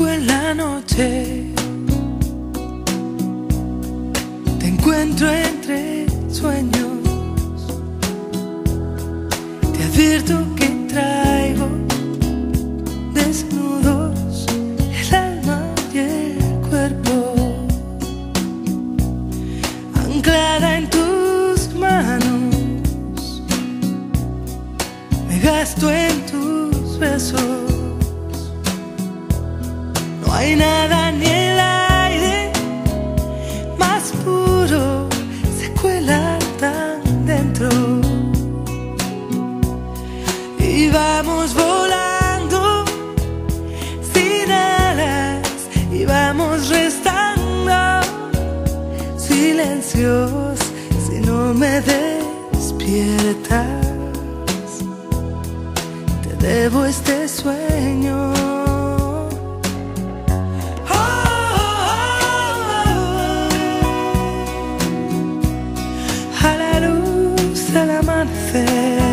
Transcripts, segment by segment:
busco en la noche, te encuentro entre sueños, te advierto que traigo desnudos el alma y el cuerpo, anclada en tus manos, me gasto en tus besos. Hay nada ni el aire más puro, se cuela tan dentro. Y vamos volando sin alas y vamos restando silencios si no me despiertas. Te debo este sueño. Luz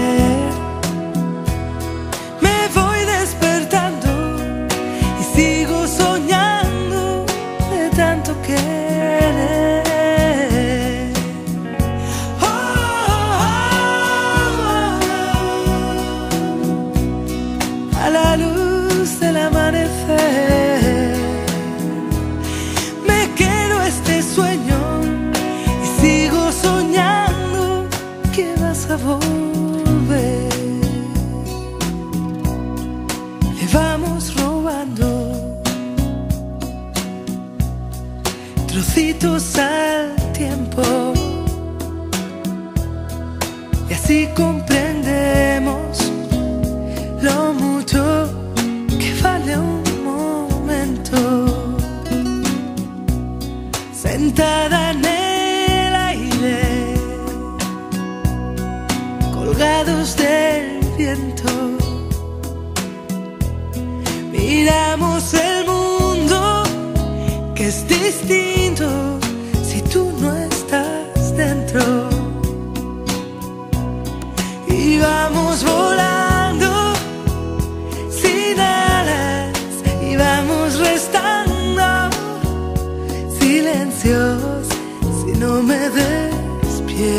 trocitos al tiempo. Y así comprendemos lo mucho que vale un momento. Sentada en el aire colgados del viento que es distinto si tú no estás dentro y vamos volando sin alas y vamos restando silencios si no me despiertas.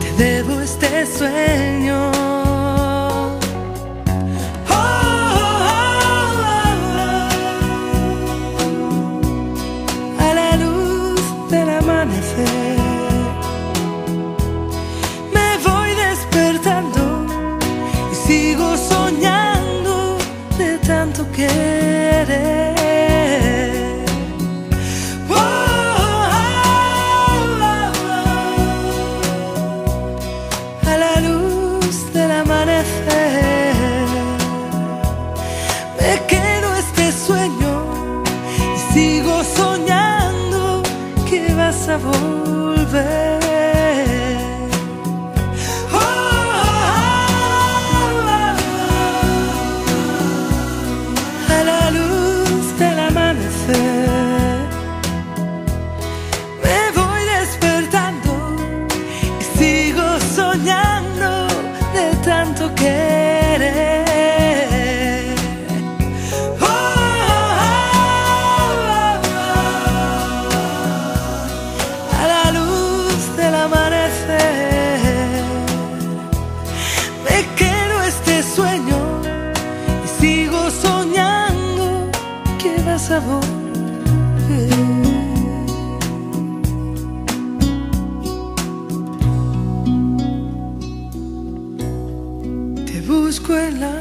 Te debo este sueño. Amanecer. Me voy despertando y sigo soñando de tanto querer. Oh, a la luz del amanecer. Me quedo este sueño y sigo a volver. Que vas a volver. Te busco en la